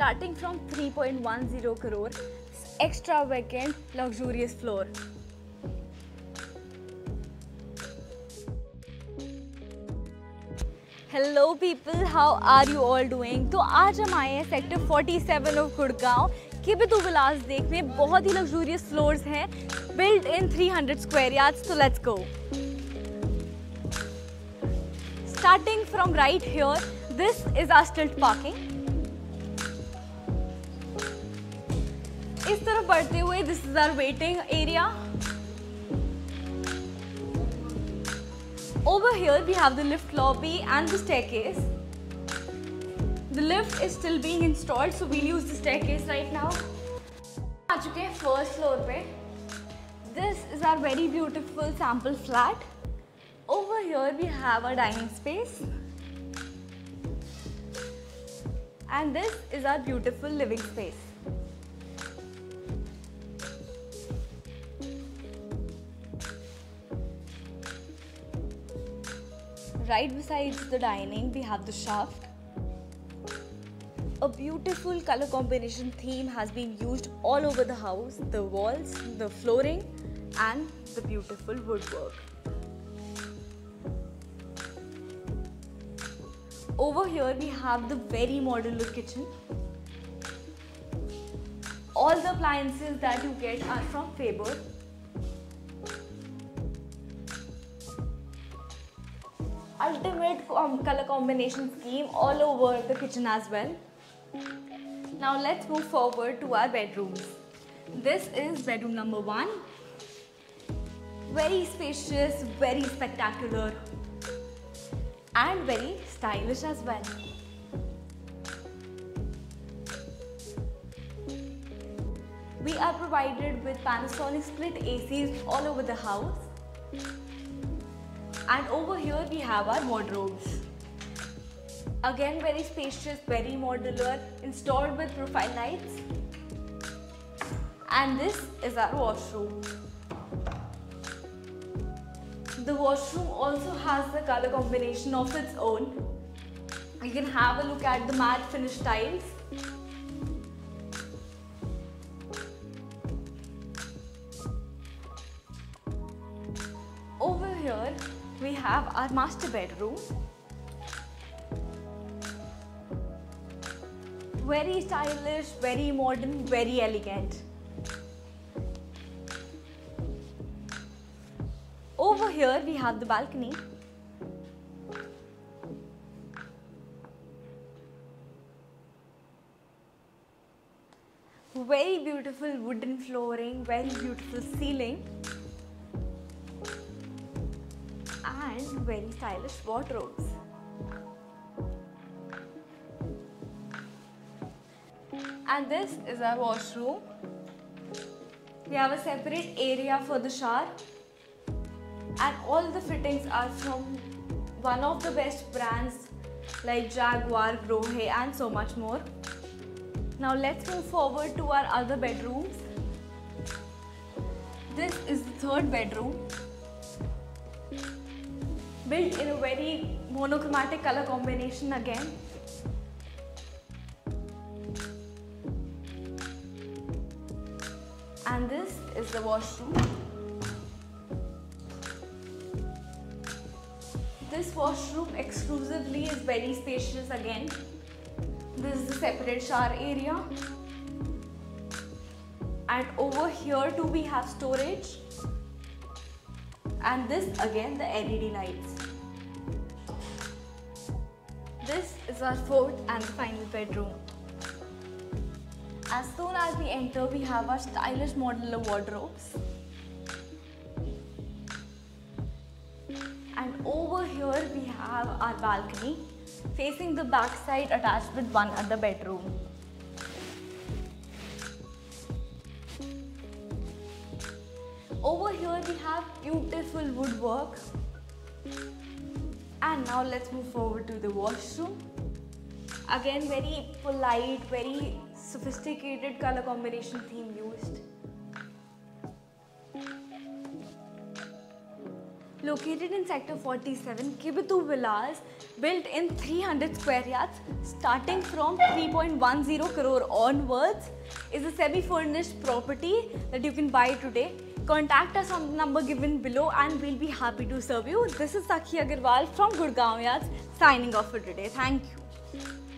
starting from 3.10 crore extravagant luxurious floor. Hello people how are you all doing तो आज हम आए हैं सेक्टर 47 ऑफ़ गुड़गांव के भी तो विलास देखने बहुत ही लग्जूरियस फ्लोर्स हैं बिल्ड इन 300 स्क्वायर यार्ड्स तो let's go starting from right here this is our stilt parking इस तरफ बढ़ते हुए this is our waiting area Over here we have the lift lobby and the staircase. The lift is still being installed so we'll use the staircase right now. आ चुके हैं first floor पे. This is our very beautiful sample flat. Over here we have a dining space. And this is our beautiful living space. Right besides the dining, we have the shaft. A beautiful color combination theme has been used all over the house the walls, the flooring, and the beautiful woodwork. Over here, we have the very modern look kitchen. All the appliances that you get are from Faber. Ultimate com color combination scheme all over the kitchen as well. Now let's move forward to our bedrooms. This is bedroom number one. Very spacious, very spectacular and very stylish as well. We are provided with Panasonic split ACs all over the house and over here we have our wardrobes. Again very spacious, very modular, installed with profile lights. And this is our washroom. The washroom also has the color combination of its own. You can have a look at the matte finish tiles. Over here we have our master bedroom. Very stylish, very modern, very elegant. Over here we have the balcony. Very beautiful wooden flooring, very beautiful ceiling. Very stylish wardrobes. And this is our washroom. We have a separate area for the shower and all the fittings are from one of the best brands like Jaguar, Grohe and so much more. Now let's move forward to our other bedrooms. This is the third bedroom built in a very monochromatic color combination again. And this is the washroom. This washroom exclusively is very spacious again. This is the separate shower area. And over here too we have storage and this again the LED lights. This is our fourth and final bedroom. As soon as we enter, we have our stylish modular wardrobes. And over here we have our balcony facing the back side attached with one other bedroom. Over here we have beautiful woodwork. And now let's move forward to the washroom. Again very polite, very sophisticated color combination theme used. located in sector 47 Kibithu Villas built in 300 square yards starting from 3.10 crore onwards is a semi-furnished property that you can buy today contact us on the number given below and we'll be happy to serve you. This is Sakhi Agarwal from Gurgaon Yards signing off for today. Thank you